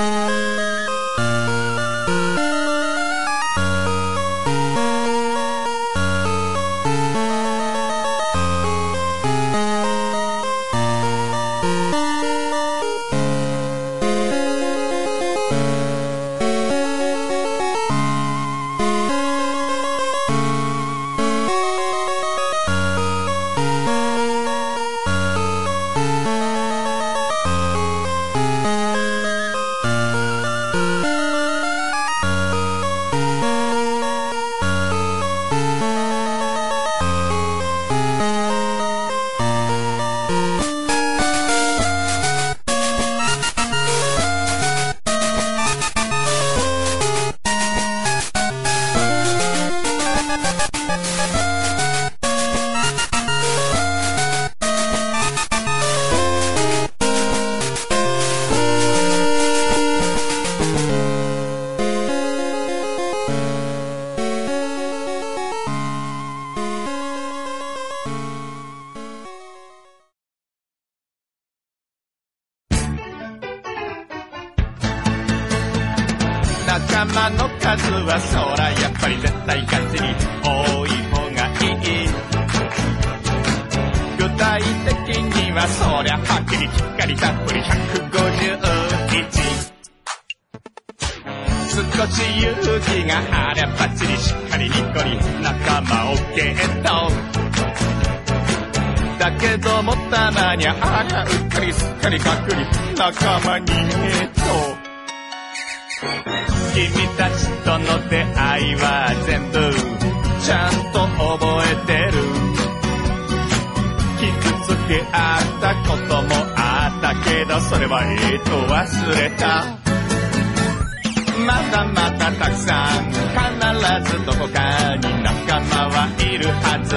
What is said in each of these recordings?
Música 仲間の数はそらやっぱり絶対勝ちに多い方がいい具体的にはそりゃはっきりきっかりたっぷり151少し勇気がありゃバッチリしっかりニコリ仲間をゲットだけどもたまにゃありゃうっかりすっかり。かくり仲間にゲット君たちとの出会いは全部ちゃんと覚えてる。傷つけ合ったこともあったけどそれはええと忘れた。まだまだたくさん必ずどこかに仲間はいるはず。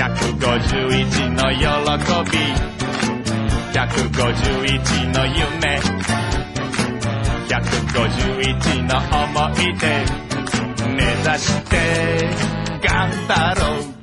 151の喜び。151の夢。151の思い出。目指して頑張ろう。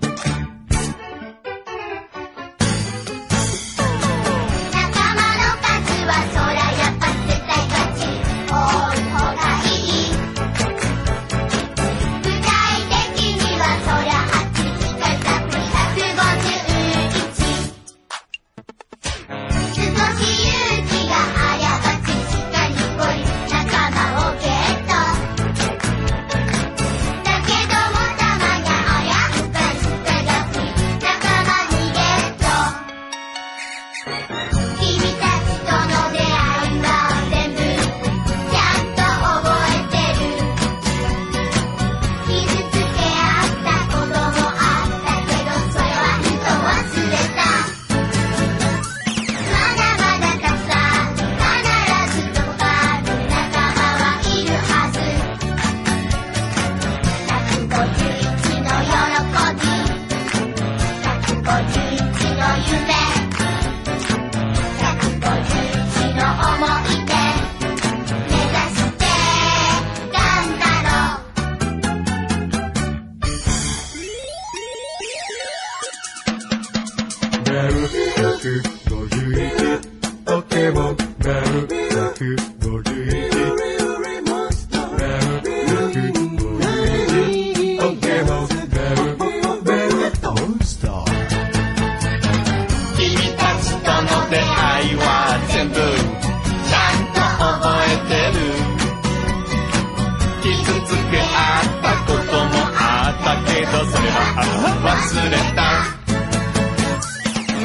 あ忘れた。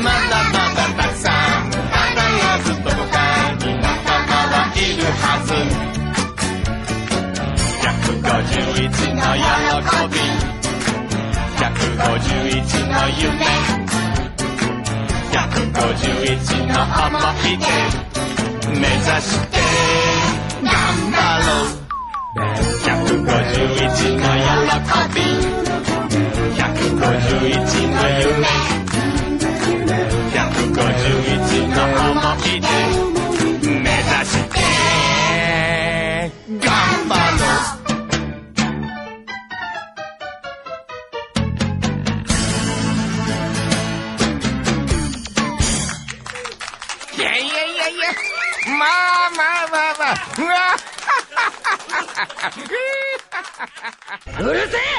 まだまだたくさん花やずっと他に仲間はいるはず151の喜び151の夢151の思いで目指して頑張ろう151の喜びうるせえ